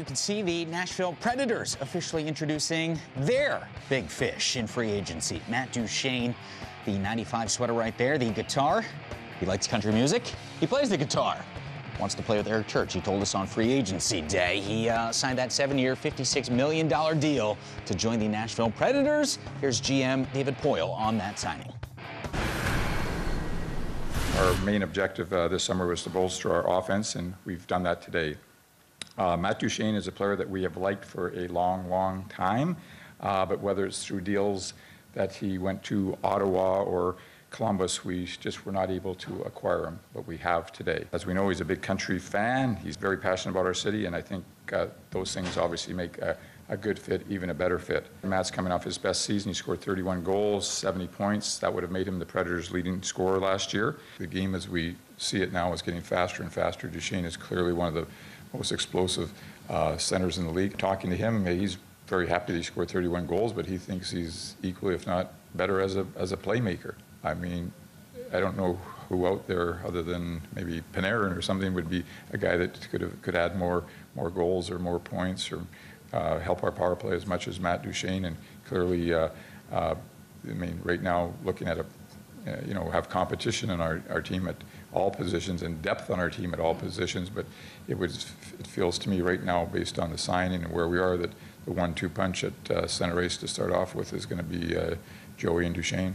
you can see the Nashville Predators officially introducing their big fish in free agency. Matt Duchene, the 95 sweater right there, the guitar. He likes country music. He plays the guitar. Wants to play with Eric Church. He told us on free agency day. He uh, signed that seven-year, $56 million deal to join the Nashville Predators. Here's GM David Poile on that signing. Our main objective uh, this summer was to bolster our offense, and we've done that today. Uh, Matt Duchene is a player that we have liked for a long, long time, uh, but whether it's through deals that he went to Ottawa or Columbus, we just were not able to acquire him, but we have today. As we know, he's a big country fan. He's very passionate about our city, and I think uh, those things obviously make a, a, good fit even a better fit. Matt's coming off his best season. He scored 31 goals, 70 points. That would have made him the Predators' leading scorer last year. The game, as we see it now, is getting faster and faster. Duchene is clearly one of the most explosive uh, centers in the league. Talking to him, he's very happy that he scored 31 goals, but he thinks he's equally, if not better, as a, as a playmaker. I mean, I don't know who out there other than maybe Panarin or something would be a guy that could have, could add more more goals or more points or help our power play as much as Matt Duchene. And clearly, uh, uh, I mean, right now looking at a uh, you know have competition in our, our team at all positions and depth on our team at all positions. But it was it feels to me right now based on the signing and where we are that the one-two punch at uh, center ice to start off with is going to be uh, Joey and Duchene.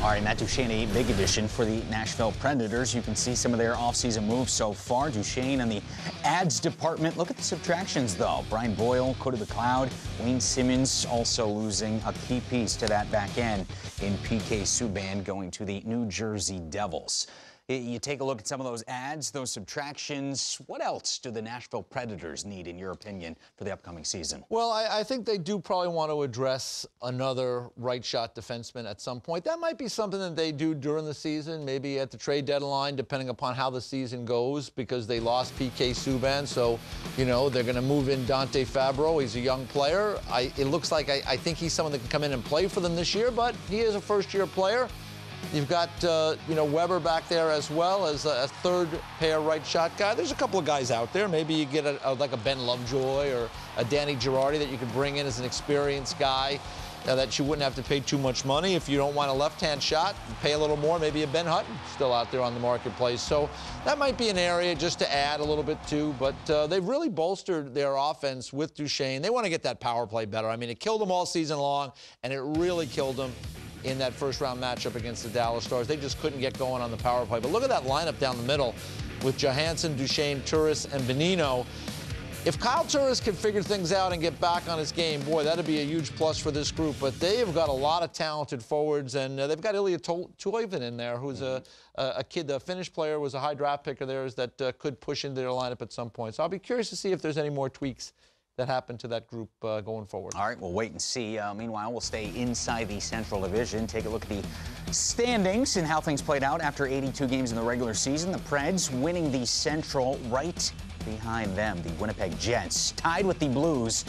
All right, Matt Duchene, big addition for the Nashville Predators. You can see some of their offseason moves so far. Duchene and the adds department. Look at the subtractions, though. Brian Boyle, Cody McLeod, Wayne Simmonds also losing a key piece to that back end in PK Subban going to the New Jersey Devils. You take a look at some of those adds, those subtractions. What else do the Nashville Predators need, in your opinion, for the upcoming season? Well, I, I think they do probably want to address another right shot defenseman at some point. That might be something that they do during the season, maybe at the trade deadline, depending upon how the season goes, because they lost PK Subban. So, you know, they're going to move in Dante Fabbro. He's a young player. I, it looks like I, I think he's someone that can come in and play for them this year, but he is a first year player. You've got, uh, you know, Weber back there as well as a, a, third pair right shot guy. There's a couple of guys out there. Maybe you get a, a, like a Ben Lovejoy or a Danny Girardi that you could bring in as an experienced guy uh, that you wouldn't have to pay too much money. If you don't want a left-hand shot, pay a little more. Maybe a Ben Hutton still out there on the marketplace. So that might be an area just to add a little bit to. But uh, they've really bolstered their offense with Duchene. They want to get that power play better. I mean, it killed them all season long, and it really killed them in that first round matchup against the Dallas Stars. They just couldn't get going on the power play. But look at that lineup down the middle with Johansen, Duchene, Turris, and Bonino. If Kyle Turris can figure things out and get back on his game, boy, that'd be a huge plus for this group. But they have got a lot of talented forwards, and uh, they've got Eeli Tolvanen in there, who's a, a, kid, a Finnish player, was a high draft pick of theirs that uh, could push into their lineup at some point. So I'll be curious to see if there's any more tweaks that happened to that group uh, going forward. All right, we'll wait and see. Uh, meanwhile, we'll stay inside the Central Division. Take a look at the standings and how things played out after 82 games in the regular season. The Preds winning the Central right behind them. The Winnipeg Jets tied with the Blues.